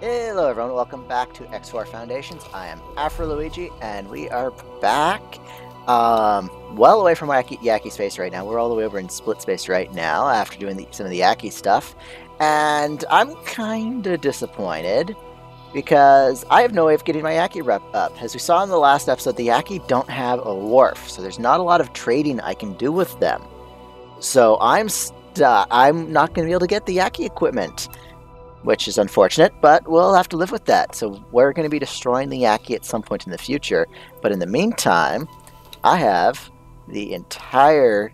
Hello everyone, welcome back to X4 Foundations. I am Afro Luigi, and we are back, um, well away from Yaki, Yaki space right now. We're all the way over in Split Space right now after doing the, some of the Yaki stuff, and I'm kind of disappointed because I have no way of getting my Yaki rep up. As we saw in the last episode, the Yaki don't have a wharf, so there's not a lot of trading I can do with them. So I'm. I'm not going to be able to get the Yaki equipment which is unfortunate, but we'll have to live with that. So we're going to be destroying the Yaki at some point in the future. But in the meantime, I have the entire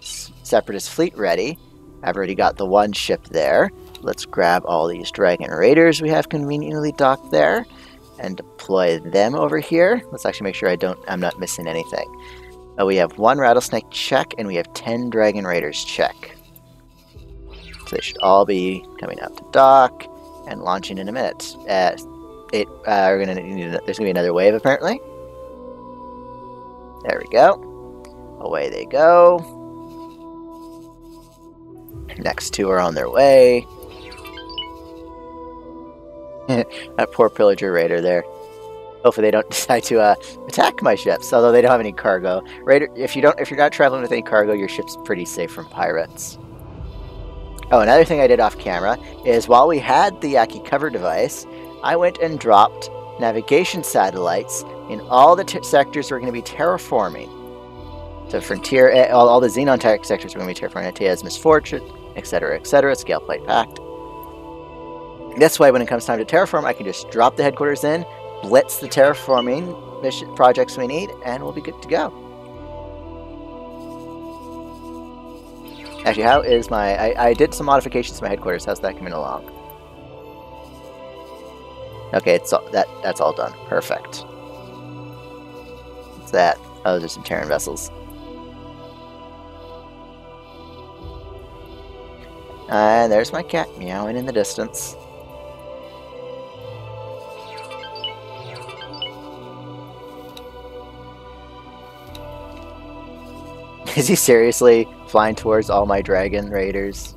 Separatist fleet ready. I've already got the one ship there. Let's grab all these Dragon Raiders we have conveniently docked there and deploy them over here. Let's actually make sure I don't I'm not missing anything. Uh, we have one Rattlesnake check and we have 10 Dragon Raiders check. So they should all be coming out to dock and launching in a minute. Uh, it, uh, we're gonna need, there's gonna be another wave apparently. There we go. Away they go. Next two are on their way. that poor pillager raider there. Hopefully they don't decide to uh, attack my ships, although they don't have any cargo. Raider, if you don't, if you're not traveling with any cargo, your ship's pretty safe from pirates. Oh, another thing I did off camera is while we had the Yaki cover device, I went and dropped navigation satellites in all the sectors we're going to be terraforming. So Frontier, eh, all, all the Xenon tech sectors we're going to be terraforming, Atiya's Misfortune, etc., etc., Scale Plate Pact. This way, when it comes time to terraform, I can just drop the headquarters in, blitz the terraforming mission projects we need, and we'll be good to go. Actually, how is my... I, I did some modifications to my headquarters. How's that coming along? Okay, it's all, that that's all done. Perfect. What's that? Oh, those are some Terran vessels. And there's my cat meowing in the distance. Is he seriously flying towards all my dragon raiders?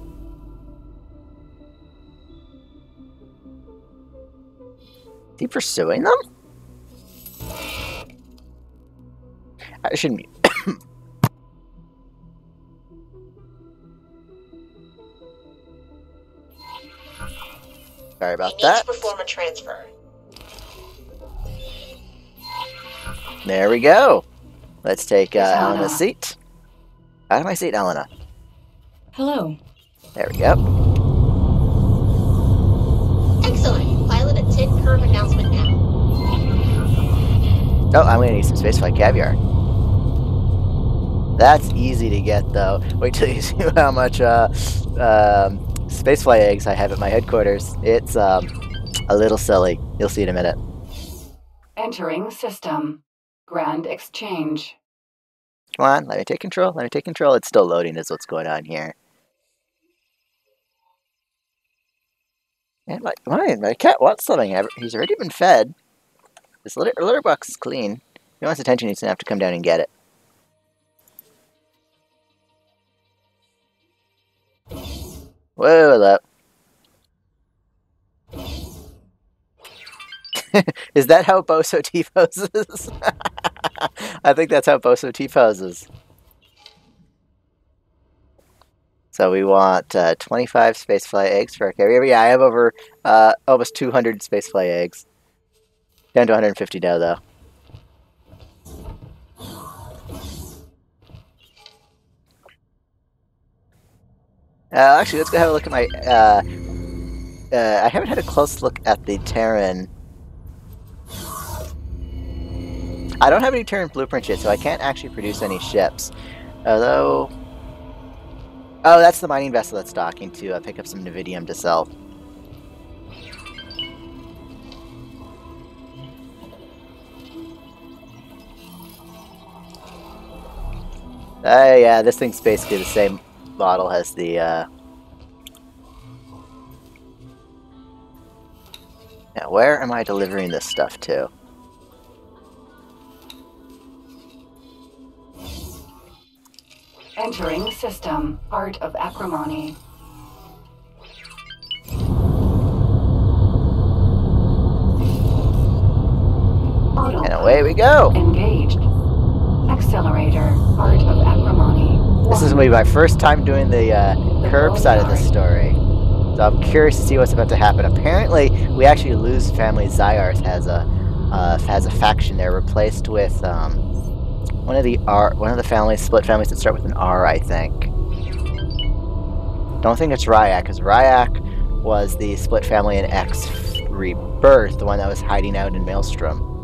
Is he pursuing them? I shouldn't be. Sorry about that. perform a transfer. There we go. Let's take uh, Elena's seat. Out of my seat, Elena. Hello. There we go. Excellent. Pilot a tin curve announcement now. Oh, I'm gonna need some spacefly caviar. That's easy to get, though. Wait till you see how much uh, um, spacefly eggs I have at my headquarters. It's um, a little silly. You'll see in a minute. Entering system. Grand exchange. Come on, let me take control. Let me take control. It's still loading is what's going on here. And my, my, my cat wants something. He's already been fed. This litter, litter box is clean. If he wants attention, he's going to have to come down and get it. Whoa, up. is that how Boso T poses? I think that's how Boso T poses. So we want uh, 25 spacefly eggs for our carrier. Yeah, I have over uh, almost 200 spacefly eggs. Down to 150 now, though. Uh, actually, let's go have a look at my... Uh, uh, I haven't had a close look at the Terran I don't have any Terran blueprints yet, so I can't actually produce any ships. Although... Oh, that's the mining vessel that's docking to uh, pick up some Nividium to sell. Oh yeah, this thing's basically the same model as the, uh... Now, where am I delivering this stuff to? Entering system, Heart of Acrimony. And away we go. Engaged. Accelerator, Heart of Acrimony. This is going to be my first time doing the, uh, the curb oh, side of the story. So I'm curious to see what's about to happen. Apparently, we actually lose family. Zyarth as a uh, has a faction there replaced with um, one of the R one of the families split families that start with an R, I think. Don't think it's Ryak, because Ryak was the split family in X Rebirth, the one that was hiding out in Maelstrom.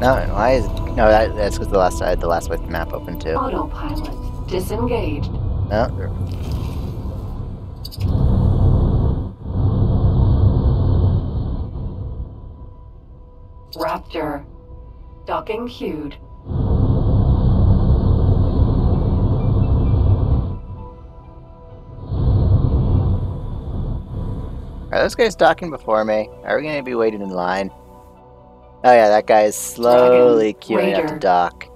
No, why is no? That, that's because the last I had the last with map open too. Autopilot. Disengaged. No, Raptor. Docking queued. Are those guys docking before me? Are we gonna be waiting in line? Oh yeah, that guy's slowly queuing up to dock.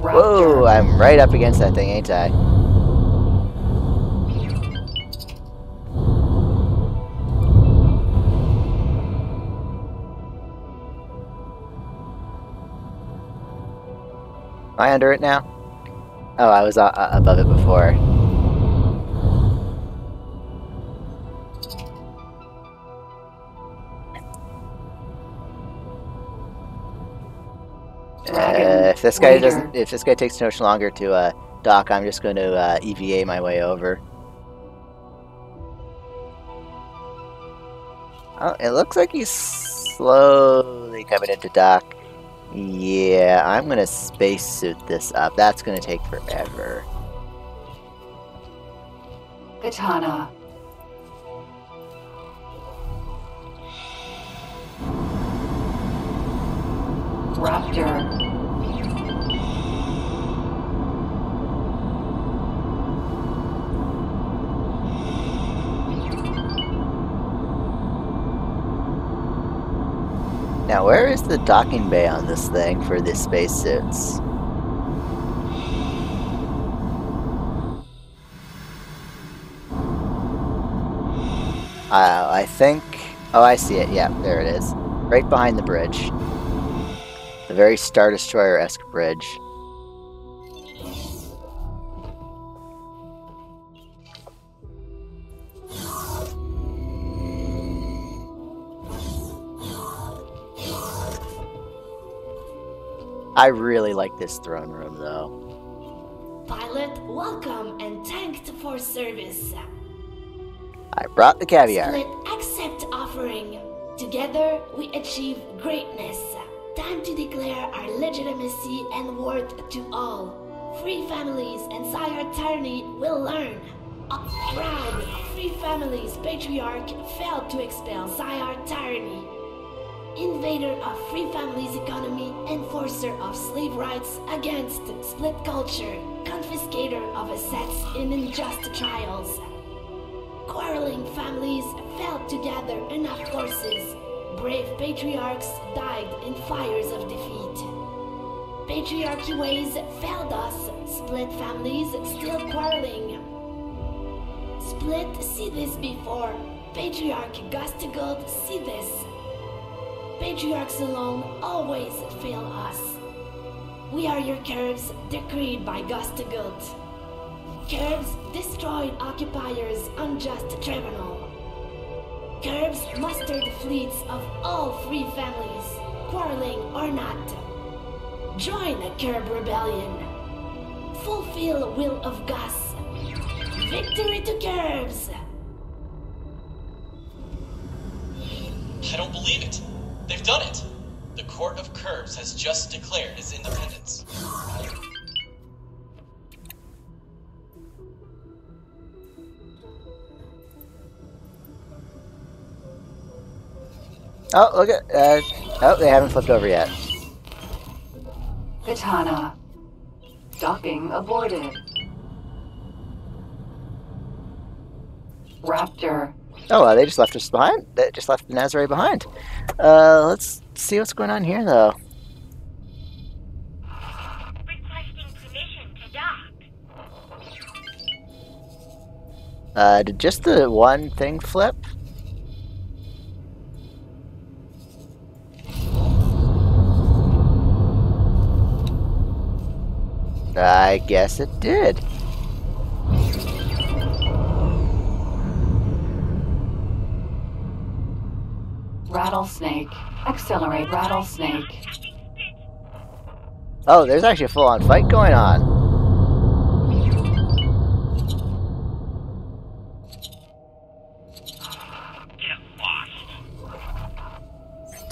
Raptor. Whoa, I'm right up against that thing, ain't I? Am I under it now? Oh, I was uh, uh, above it before. Uh, if this guy doesn't, if this guy takes too much longer to uh, dock, I'm just going to uh, EVA my way over. Oh, it looks like he's slowly coming into dock. Yeah, I'm gonna spacesuit this up. That's gonna take forever. Katana. Raptor. Now, where is the docking bay on this thing for the spacesuits? Uh, I think. Oh, I see it. Yeah, there it is. Right behind the bridge. The very Star Destroyer esque bridge. I really like this throne room, though. Pilot, welcome and thanked for service. I brought the caviar. Split accept offering. Together we achieve greatness. Time to declare our legitimacy and worth to all. Free families and Sire Tyranny will learn. A proud Free Families Patriarch failed to expel Sire Tyranny. Invader of Free Families economy, enforcer of slave rights against split culture, confiscator of assets in unjust trials. Quarreling families failed to gather enough forces. Brave patriarchs died in fires of defeat. Patriarchy ways failed us. Split families still quarreling. Split see this before. Patriarch Gustaguld see this. Patriarchs alone always fail us. We are your Curbs decreed by Gustaguld. Curbs destroyed occupiers' unjust tribunal. Curbs mustered fleets of all free families, quarreling or not. Join the Curb Rebellion. Fulfill the will of Gus. Victory to Curbs! I don't believe it. They've done it. The Court of Curbs has just declared its independence. Oh, look at. Uh, oh, they haven't flipped over yet. Katana. Docking aborted. Raptor. Oh, well, they just left us behind. They just left the Nazare behind. Uh, let's see what's going on here, though. Requesting permission to dock. Uh, did just the one thing flip? I guess it did. Rattlesnake. Accelerate rattlesnake. Oh, there's actually a full-on fight going on. Get lost.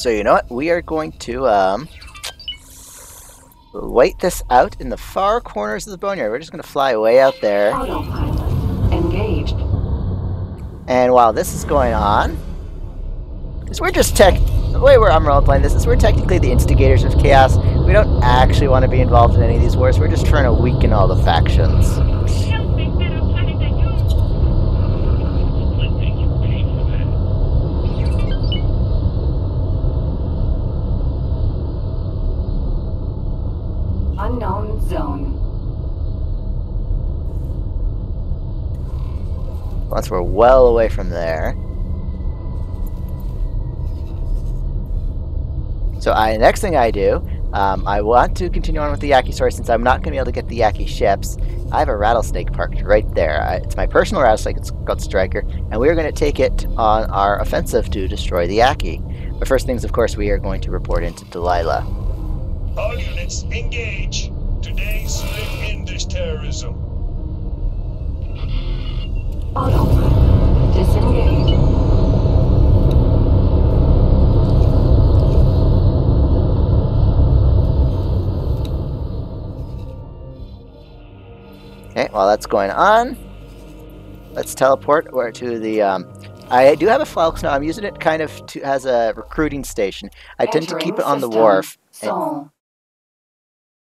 So you know what? We are going to um, wait this out in the far corners of the boneyard. We're just going to fly way out there. Engaged. And while this is going on, because we're just tech, the way we're I'm role playing this is we're technically the instigators of chaos. We don't actually want to be involved in any of these wars. We're just trying to weaken all the factions. Help make better planet than you. Let me you pay for that. Unknown zone. Once we're well away from there. So I next thing I do, um, I want to continue on with the Yaki story since I'm not going to be able to get the Yaki ships. I have a rattlesnake parked right there. I, it's my personal rattlesnake. It's called Striker, and we are going to take it on our offensive to destroy the Yaki. But first things, of course, we are going to report into Delilah. All units, engage. Today's slim end is terrorism. While that's going on, let's teleport or to the. Um, I do have a Falcon now. I'm using it kind of to, as a recruiting station. I tend to keep it on the wharf. and-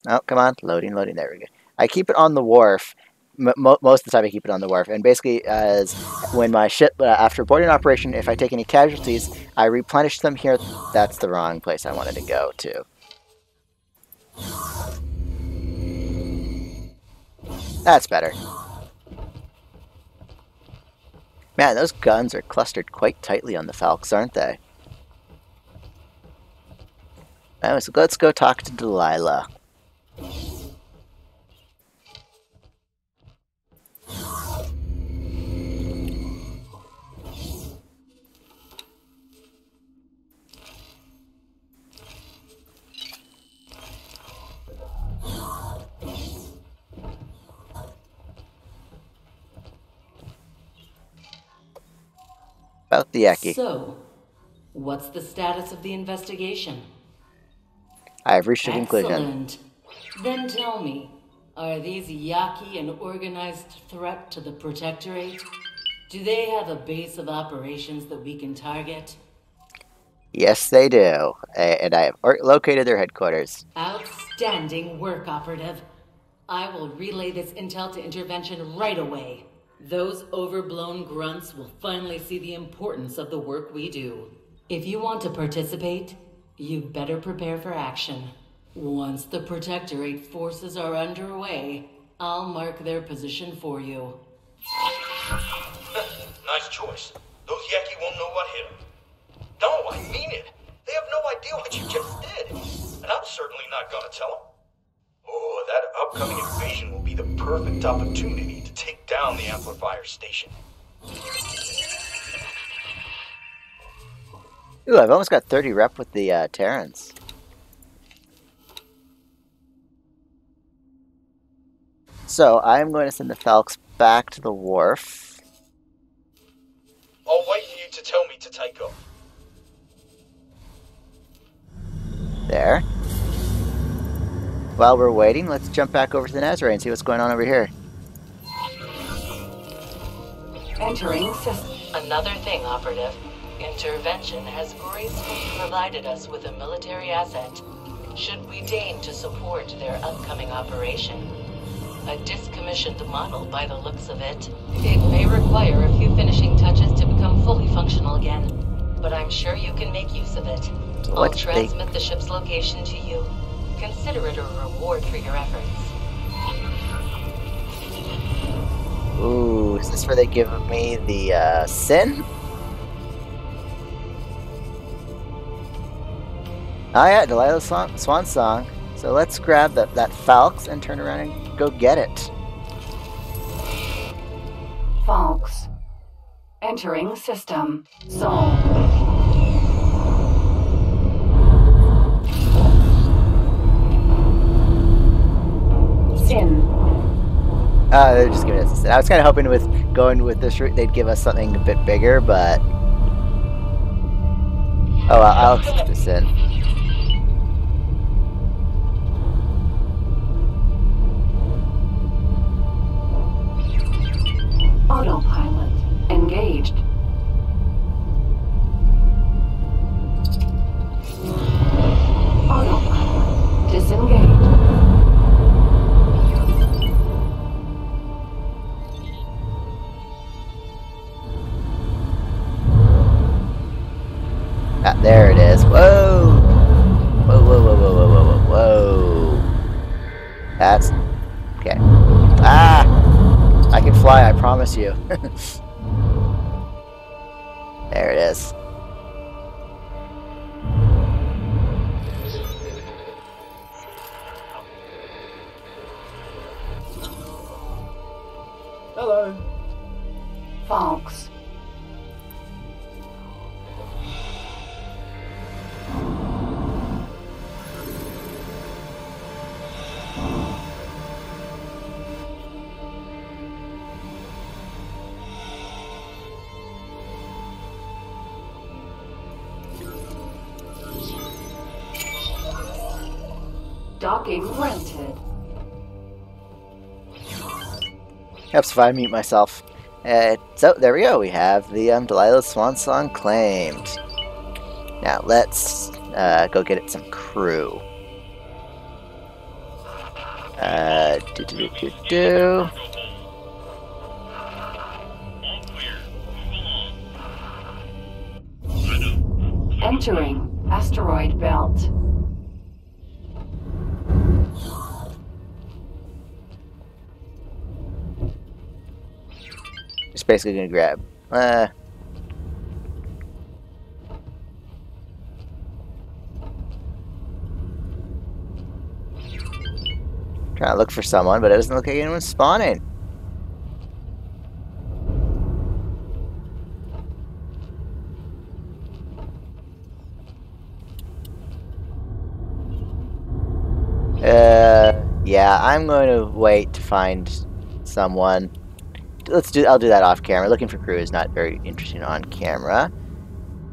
Oh, come on, loading, loading. There we go. I keep it on the wharf. M- most of the time, I keep it on the wharf. And basically, as when my ship uh, after boarding operation, if I take any casualties, I replenish them here. That's the wrong place I wanted to go to. That's better. Man, those guns are clustered quite tightly on the Falcons, aren't they? Anyway, so let's go talk to Delilah. About the. So, what's the status of the investigation? I have reached a conclusion. Excellent. Then tell me, are these Yaki an organized threat to the Protectorate? Do they have a base of operations that we can target? Yes, they do. And I have located their headquarters. Outstanding work, Operative. I will relay this intel to intervention right away. Those overblown grunts will finally see the importance of the work we do. If you want to participate, you'd better prepare for action. Once the Protectorate forces are underway, I'll mark their position for you. Nice choice. Those Yaki won't know what hit them. No, I mean it. They have no idea what you just did. And I'm certainly not gonna tell them. Oh, that upcoming invasion will be the perfect opportunity to take down the amplifier station. Ooh, I've almost got 30 rep with the uh, Terrans. So I'm going to send the Falx back to the wharf. I'll wait for you to tell me to take off. There. While we're waiting, let's jump back over to the Nazarene and see what's going on over here. Entering system. Another thing, Operative. Intervention has gracefully provided us with a military asset. Should we deign to support their upcoming operation? A discommissioned model by the looks of it. It may require a few finishing touches to become fully functional again, but I'm sure you can make use of it. I'll transmit the ship's location to you. Consider it a reward for your efforts. Ooh, is this where they give me the uh, Syn? Oh yeah, Delilah's swan, swan song. So let's grab that that Falx and turn around and go get it. Falx. Entering system. Zone. Uh, they're just giving us Syn. I was kind of hoping with going with this route they'd give us something a bit bigger, but oh, well, I'll accept the Syn. Autopilot. Engaged. Autopilot. Disengaged. Fly. I promise you. Helps if I mute myself. Uh, so there we go. We have the um, Delilah Swan Song claimed. Now let's uh, go get it some crew. Uh, do do do do. Entering asteroid belt. Basically gonna grab. Uh, trying to look for someone, but it doesn't look like anyone's spawning. Uh, yeah, I'm going to wait to find someone. Let's do. I'll do that off camera. Looking for crew is not very interesting on camera.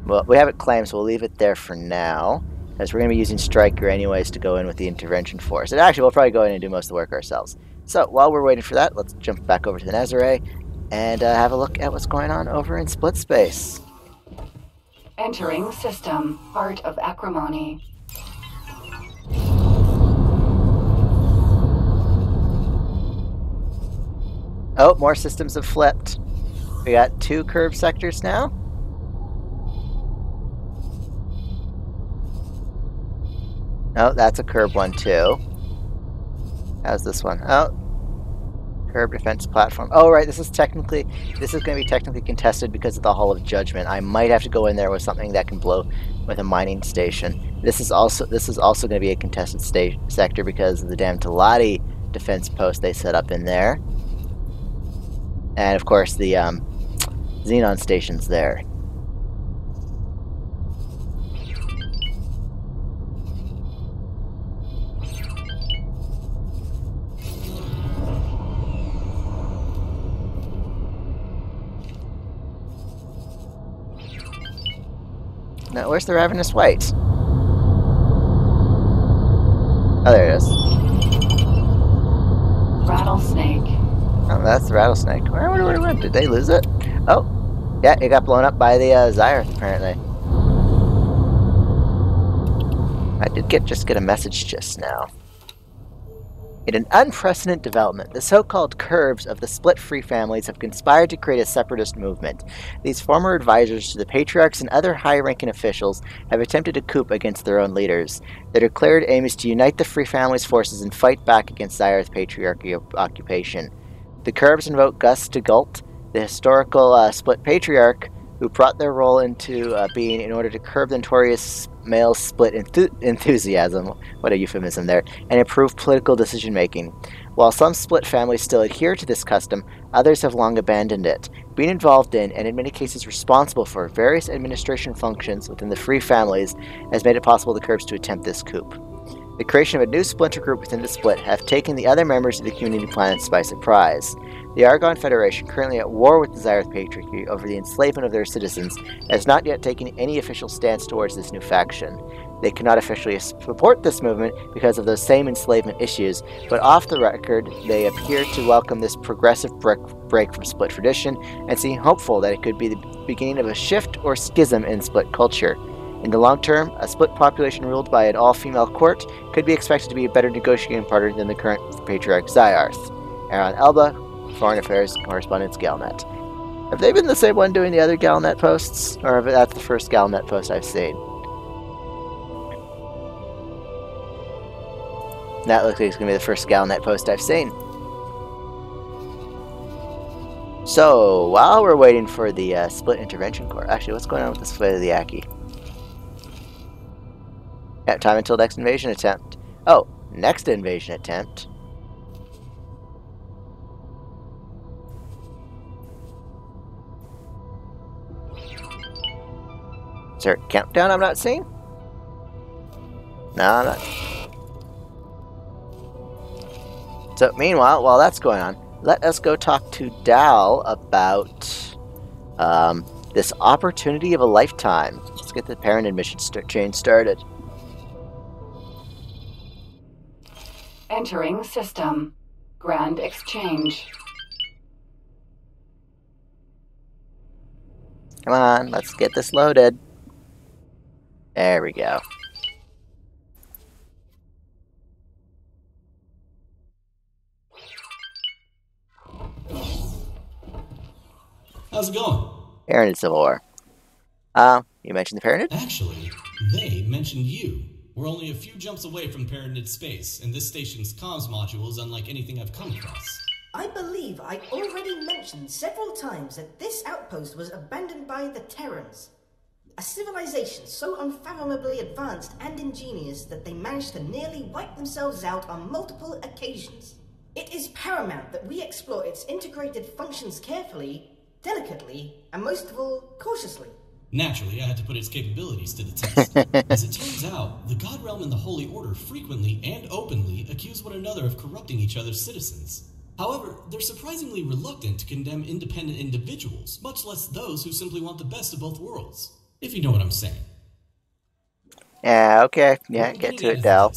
Well, we have it claimed, so we'll leave it there for now, as we're going to be using Striker anyways to go in with the intervention force. And actually, we'll probably go in and do most of the work ourselves. So while we're waiting for that, let's jump back over to the Nazare and uh, have a look at what's going on over in Split Space. Entering system. Heart of acrimony. Oh, more systems have flipped. We got two curb sectors now. Oh, that's a curb one too. How's this one? Oh, curb defense platform. Oh, right. This is technically this is going to be technically contested because of the Hall of Judgment. I might have to go in there with something that can blow with a mining station. This is also this is also going to be a contested sector because of the damn Teladi defense post they set up in there, and of course the um, xenon stations there. Now, where's the Ravenous White? That's the rattlesnake. Where? Did they lose it? Oh, yeah, it got blown up by the uh, Zyarth, apparently. I did get just get a message just now. In an unprecedented development, the so-called Curbs of the split free families have conspired to create a separatist movement. These former advisors to the patriarchs and other high-ranking officials have attempted a coup against their own leaders. Their declared aim is to unite the free families' forces and fight back against Zyarth patriarchy occupation. The Curbs invoke Gus de Gult, the historical uh, split patriarch, who brought their role into uh, being in order to curb the notorious male split enthu- enthusiasm, what a euphemism there, and improve political decision making. While some split families still adhere to this custom, others have long abandoned it. Being involved in, and in many cases responsible for, various administration functions within the free families has made it possible the Curbs to attempt this coup. The creation of a new splinter group within the split have taken the other members of the community planets by surprise. The Argon Federation, currently at war with the Zyarth Patriarchy over the enslavement of their citizens, has not yet taken any official stance towards this new faction. They cannot officially support this movement because of those same enslavement issues, but off the record, they appear to welcome this progressive break from split tradition and seem hopeful that it could be the beginning of a shift or schism in split culture. In the long term, a split population ruled by an all female court could be expected to be a better negotiating partner than the current patriarch Zyarth. Aaron Elba, Foreign Affairs Correspondence Galnet. Have they been the same one doing the other Galnet posts? Or that's the first Galnet post I've seen? That looks like it's going to be the first Galnet post I've seen. So, while we're waiting for the uh, Split Intervention Corps... Actually, what's going on with the Split of the Yaki? Time until next invasion attempt. Oh, next invasion attempt. Is there a countdown I'm not seeing? No, I'm not. So, meanwhile, while that's going on, let us go talk to Dal about um, this opportunity of a lifetime. Let's get the parent admission st- chain started. Entering system. Grand exchange. Come on, let's get this loaded. There we go. How's it going? Paranid Civil War. Uh, you mentioned the Paranid? Actually, they mentioned you. We're only a few jumps away from Paranid space, and this station's comms module is unlike anything I've come across. I believe I already mentioned several times that this outpost was abandoned by the Terrans. A civilization so unfathomably advanced and ingenious that they managed to nearly wipe themselves out on multiple occasions. It is paramount that we explore its integrated functions carefully, delicately, and most of all, cautiously. Naturally, I had to put its capabilities to the test. As it turns out, the God Realm and the Holy Order frequently and openly accuse one another of corrupting each other's citizens. However, they're surprisingly reluctant to condemn independent individuals, much less those who simply want the best of both worlds. If you know what I'm saying. Yeah, okay. Yeah, get to it, Dal.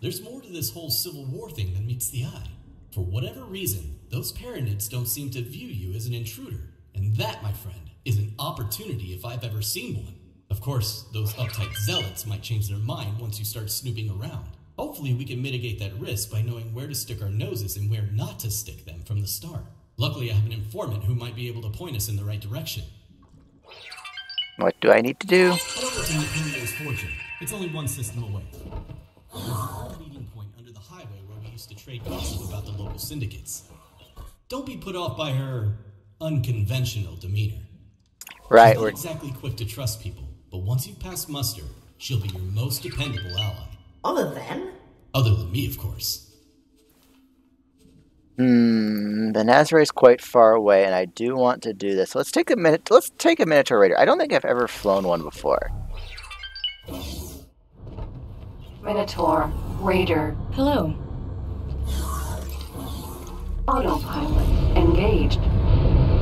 There's more to this whole Civil War thing than meets the eye. For whatever reason, those Paranids don't seem to view you as an intruder. And that, my friend, is an opportunity if I've ever seen one. Of course, those uptight zealots might change their mind once you start snooping around. Hopefully, we can mitigate that risk by knowing where to stick our noses and where not to stick them from the start. Luckily, I have an informant who might be able to point us in the right direction. What do I need to do? Head over to Imperial's Fortune. It's only one system away. Meeting point under the highway where we used to trade gossip about the local syndicates. Don't be put off by her unconventional demeanor. Right, She's not exactly quick to trust people, but once you pass muster, she'll be your most dependable ally. Other than, Other than me, of course. Hmm, the Nazareth is quite far away, and I do want to do this. Let's take a minute. Let's take a Minotaur Raider. I don't think I've ever flown one before. Minotaur. Raider. Hello. Autopilot. Engaged.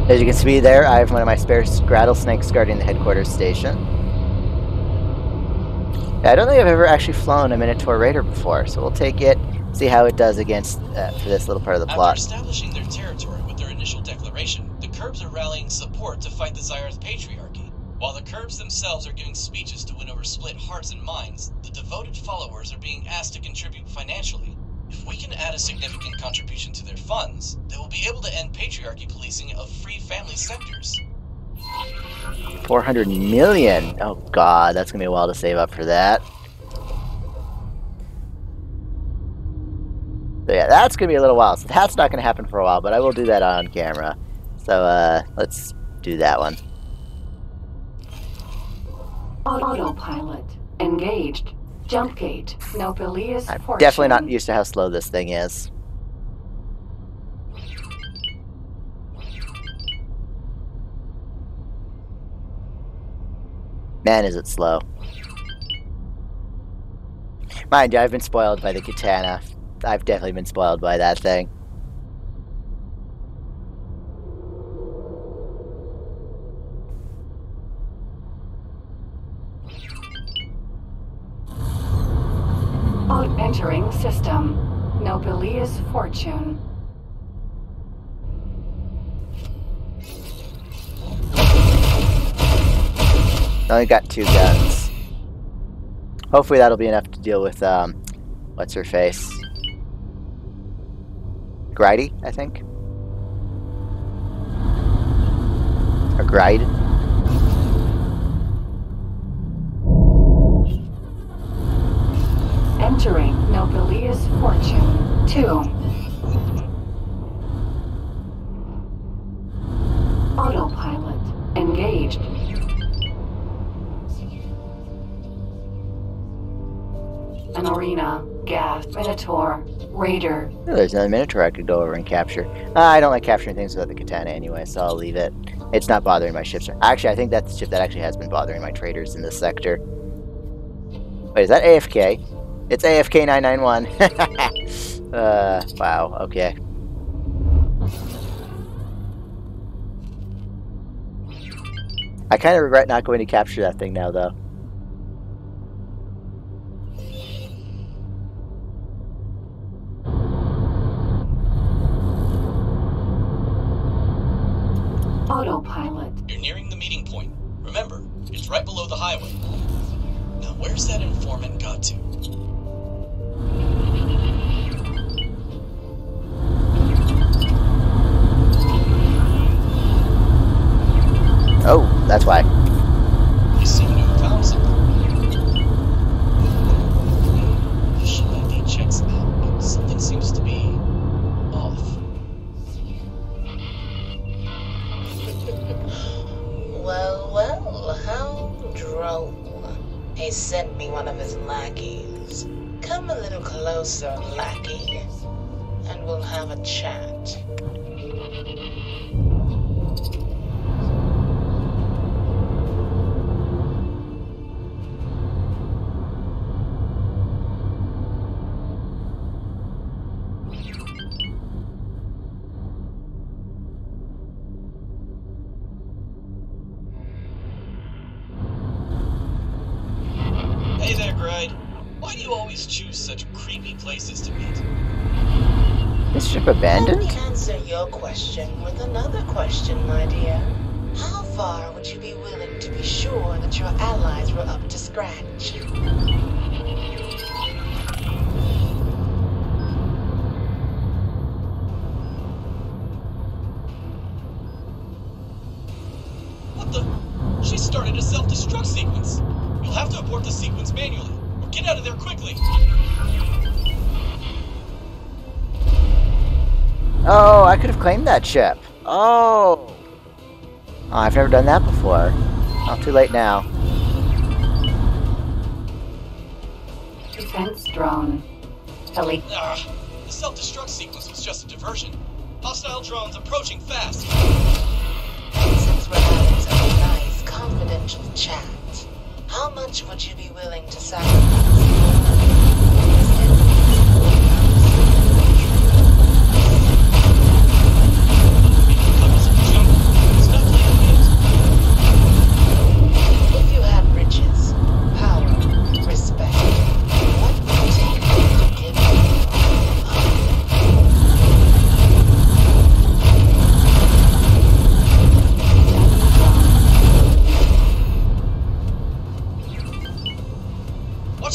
As you can see there, I have one of my spare rattlesnakes guarding the headquarters station. I don't think I've ever actually flown a Minotaur Raider before, so we'll take it, see how it does against uh, for this little part of the After plot. establishing their territory with their initial declaration, the Curbs are rallying support to fight the Zyarth patriarchy. While the Curbs themselves are giving speeches to win over split hearts and minds, the devoted followers are being asked to contribute financially. If we can add a significant contribution to their funds, they will be able to end patriarchy policing of free family sectors. 400 million! Oh god, that's gonna be a while to save up for that. So yeah, that's gonna be a little while. So that's not gonna happen for a while, but I will do that on camera. So uh, let's do that one. Autopilot. Engaged. Jump gate. Nopileos I'm fortune. definitely not used to how slow this thing is. Man, is it slow. Mind you, I've been spoiled by the katana. I've definitely been spoiled by that thing. Nopileos fortune. Only got two guns. Hopefully that'll be enough to deal with, um, what's her face? Gridey, I think? Or Gride? Entering Nopileos fortune. 2. An arena. Gas. Minotaur. Raider. Oh, there's another Minotaur I could go over and capture. Uh, I don't like capturing things without the katana anyway, so I'll leave it. It's not bothering my ships. Actually, I think that's the ship that actually has been bothering my traders in this sector. Wait, is that AFK? It's AFK 991. uh, wow, okay. I kind of regret not going to capture that thing now, though. He sent me one of his lackeys. Come a little closer, lackey, and we'll have a chat. Started a self-destruct sequence. You'll have to abort the sequence manually, or get out of there quickly. Oh, I could have claimed that ship. Oh. oh I've never done that before. Not too late now. Defense drone. Heli. Ah, the self-destruct sequence was just a diversion. Hostile drones approaching fast. Confidential chat, how much would you be willing to sacrifice?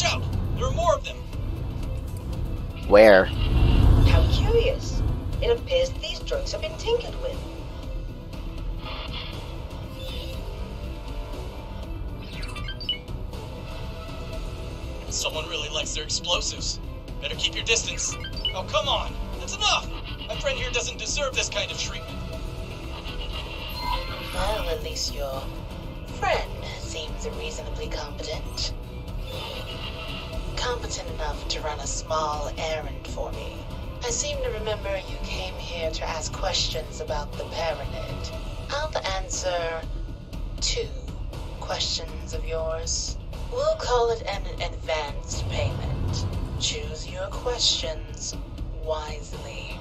Watch out! There are more of them! Where? How curious. It appears these drugs have been tinkered with. Someone really likes their explosives. Better keep your distance. Oh, come on! That's enough! My friend here doesn't deserve this kind of treatment. Well, at least your friend seems reasonably competent. Competent enough to run a small errand for me. I seem to remember you came here to ask questions about the Paranid. I'll answer two questions of yours. We'll call it an advanced payment. Choose your questions wisely.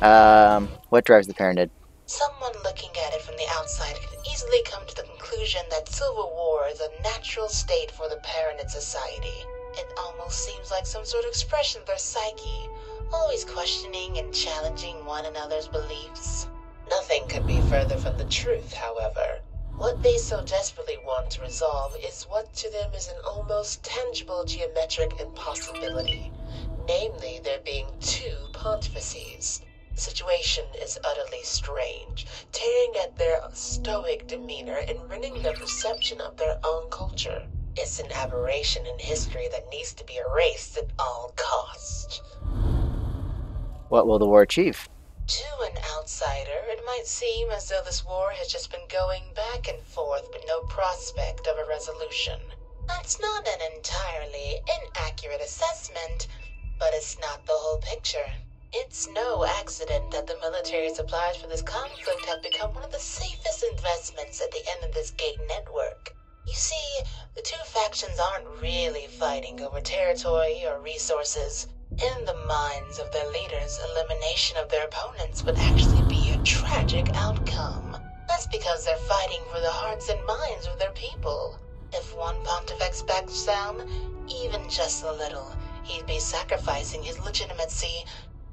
Um, what drives the Paranid? Someone looking at it from the outside could easily come to the conclusion that civil war is a natural state for the Paranid society. It almost seems like some sort of expression of their psyche, always questioning and challenging one another's beliefs. Nothing could be further from the truth, however. What they so desperately want to resolve is what to them is an almost tangible geometric impossibility. Namely, there being two pontifices. The situation is utterly strange, tearing at their stoic demeanor and ruining their perception of their own culture. It's an aberration in history that needs to be erased at all cost. What will the war achieve? To an outsider, it might seem as though this war has just been going back and forth with no prospect of a resolution. That's not an entirely inaccurate assessment, but it's not the whole picture. It's no accident that the military supplies for this conflict have become one of the safest investments at the end of this gate network. You see, the two factions aren't really fighting over territory or resources. In the minds of their leaders, elimination of their opponents would actually be a tragic outcome. That's because they're fighting for the hearts and minds of their people. If one pontifex backs down, even just a little, he'd be sacrificing his legitimacy.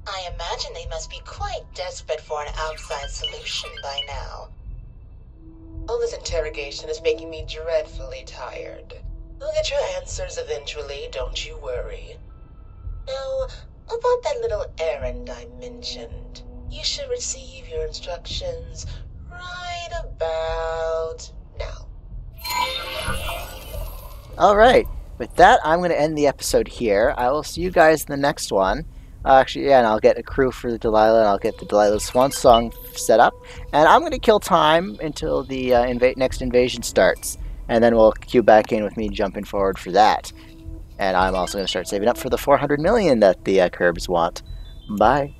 I imagine they must be quite desperate for an outside solution by now. All this interrogation is making me dreadfully tired. You'll get your answers eventually, don't you worry. Now, about that little errand I mentioned. You should receive your instructions right about now. All right. With that, I'm going to end the episode here. I will see you guys in the next one. Actually, yeah, and I'll get a crew for the Delilah, and I'll get the Delilah Swan song set up. And I'm going to kill time until the uh, inva- next invasion starts. And then we'll queue back in with me jumping forward for that. And I'm also going to start saving up for the 400 million that the uh, Curbs want. Bye.